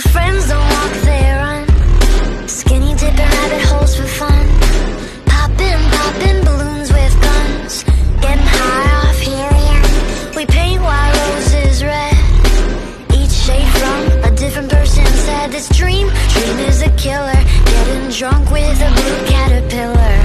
friends don't walk, they run. Skinny dipping rabbit holes for fun. Popping, popping balloons with guns. Getting high off helium. We paint white roses red. Each shade from a different person said this dream, dream is a killer. Getting drunk with a blue caterpillar.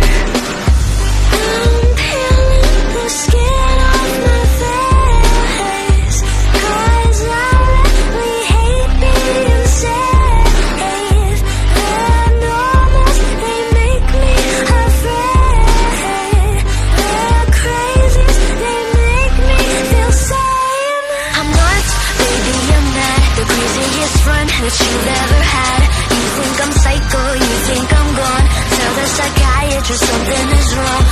That you've ever had. You think I'm psycho, you think I'm gone. Tell the psychiatrist something is wrong.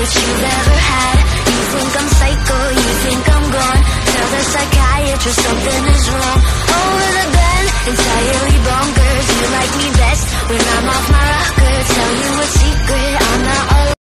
That you've ever had. You think I'm psycho, you think I'm gone. Tell the psychiatrist something is wrong.